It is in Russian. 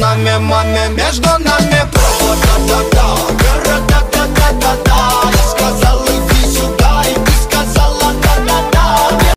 нами, маме, между нами.